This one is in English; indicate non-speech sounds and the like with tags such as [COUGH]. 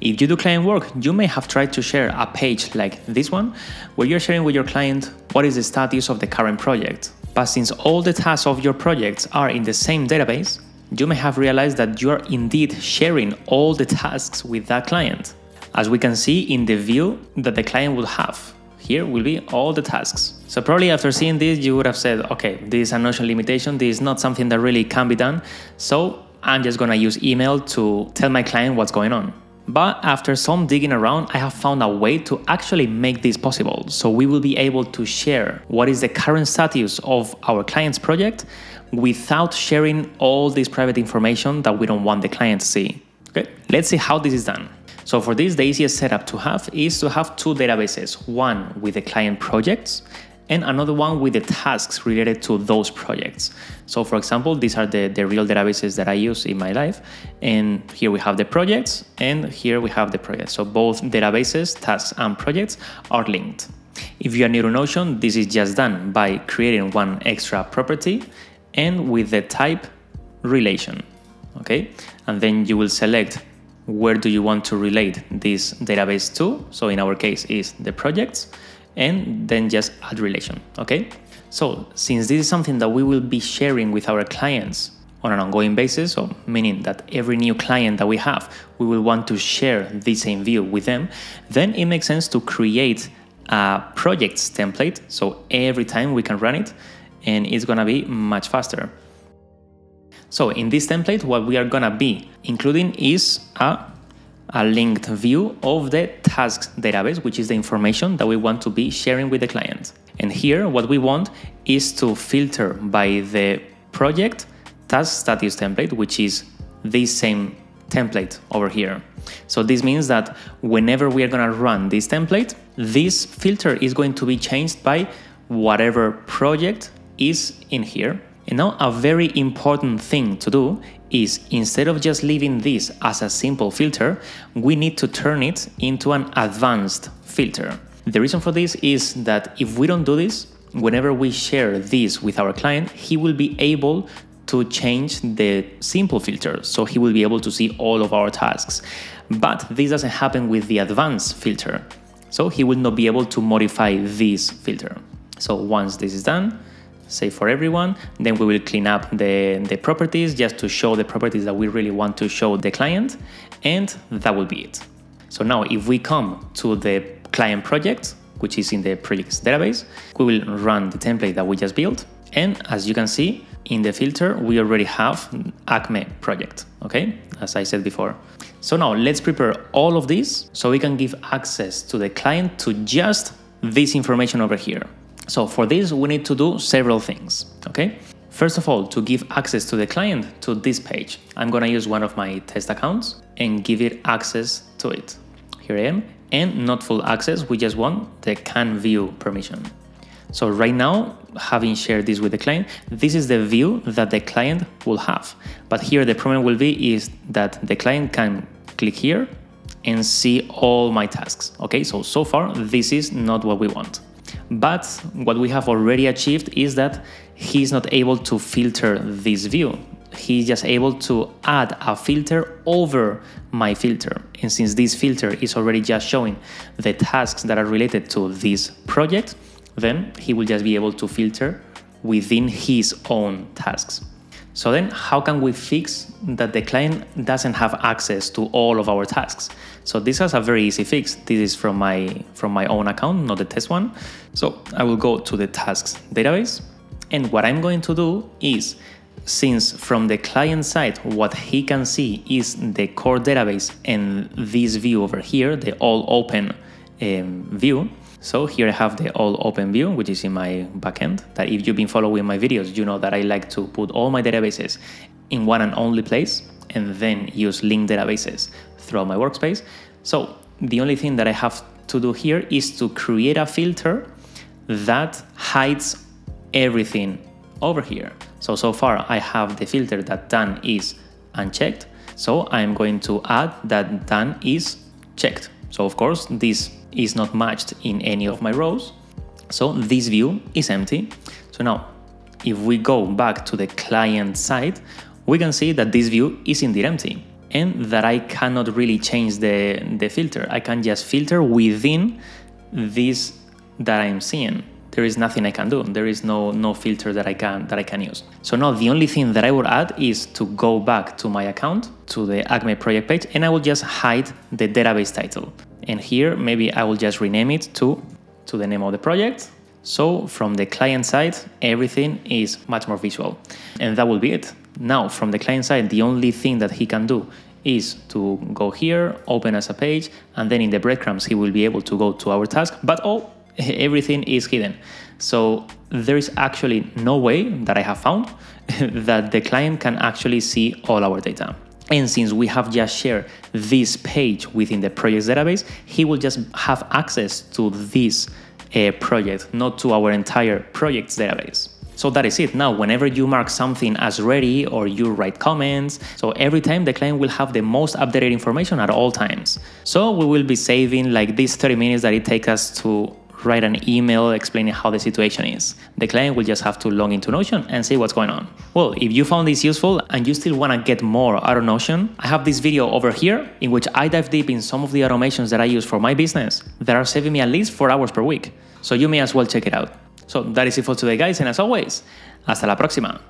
If you do client work, you may have tried to share a page like this one, where you're sharing with your client what is the status of the current project. But since all the tasks of your projects are in the same database, you may have realized that you are indeed sharing all the tasks with that client. As we can see in the view that the client will have. Here will be all the tasks. So probably after seeing this, you would have said, okay, this is a Notion limitation. This is not something that really can be done. So I'm just gonna use email to tell my client what's going on. But after some digging around, I have found a way to actually make this possible. So we will be able to share what is the current status of our client's project without sharing all this private information that we don't want the client to see. Okay, let's see how this is done. So for this, the easiest setup to have is to have two databases, one with the client projects and another one with the tasks related to those projects. So for example, these are the, the real databases that I use in my life. And here we have the projects and here we have the projects. So both databases, tasks and projects are linked. If you are new to Notion, this is just done by creating one extra property and with the type relation, okay? And then you will select where do you want to relate this database to. So in our case is the projects and then just add relation, okay? So since this is something that we will be sharing with our clients on an ongoing basis, so meaning that every new client that we have, we will want to share the same view with them, then it makes sense to create a projects template. So every time we can run it and it's gonna be much faster. So in this template, what we are gonna be including is a a linked view of the tasks database, which is the information that we want to be sharing with the client. And here, what we want is to filter by the project task status template, which is this same template over here. So this means that whenever we are going to run this template, this filter is going to be changed by whatever project is in here. And now a very important thing to do is instead of just leaving this as a simple filter, we need to turn it into an advanced filter. The reason for this is that if we don't do this, whenever we share this with our client, he will be able to change the simple filter, so he will be able to see all of our tasks. But this doesn't happen with the advanced filter, so he will not be able to modify this filter. So once this is done, say for everyone. Then we will clean up the, the properties just to show the properties that we really want to show the client. And that will be it. So now if we come to the client project, which is in the projects database, we will run the template that we just built. And as you can see in the filter, we already have Acme project, okay? As I said before. So now let's prepare all of this so we can give access to the client to just this information over here. So for this, we need to do several things, okay? First of all, to give access to the client to this page, I'm gonna use one of my test accounts and give it access to it. Here I am, and not full access, we just want the can view permission. So right now, having shared this with the client, this is the view that the client will have. But here the problem will be is that the client can click here and see all my tasks. Okay, so so far this is not what we want. But what we have already achieved is that he's not able to filter this view. He's just able to add a filter over my filter. And since this filter is already just showing the tasks that are related to this project, then he will just be able to filter within his own tasks. So then how can we fix that the client doesn't have access to all of our tasks? So this has a very easy fix. This is from my from my own account, not the test one. So I will go to the tasks database and what I'm going to do is since from the client side what he can see is the core database and this view over here, the all open um, view, so here I have the all open view, which is in my backend, that if you've been following my videos, you know that I like to put all my databases in one and only place and then use linked databases throughout my workspace. So the only thing that I have to do here is to create a filter that hides everything over here. So, so far I have the filter that done is unchecked. So I'm going to add that done is checked. So of course this is not matched in any of my rows. So this view is empty. So now, if we go back to the client side, we can see that this view is indeed empty. and that I cannot really change the, the filter. I can just filter within this that I'm seeing. There is nothing I can do. There is no no filter that I can that I can use. So now the only thing that I would add is to go back to my account to the Acme project page and I will just hide the database title. And here maybe I will just rename it to to the name of the project. So from the client side, everything is much more visual. And that will be it. Now, from the client side, the only thing that he can do is to go here, open as a page, and then in the breadcrumbs, he will be able to go to our task, but oh, [LAUGHS] everything is hidden. So there is actually no way that I have found [LAUGHS] that the client can actually see all our data. And since we have just shared this page within the projects database, he will just have access to this uh, project, not to our entire projects database. So that is it. Now, whenever you mark something as ready or you write comments, so every time the client will have the most updated information at all times. So we will be saving like these 30 minutes that it takes us to write an email explaining how the situation is. The client will just have to log into Notion and see what's going on. Well, if you found this useful and you still want to get more out of Notion, I have this video over here in which I dive deep in some of the automations that I use for my business that are saving me at least four hours per week. So you may as well check it out. So that is it for today, guys, and as always, hasta la próxima.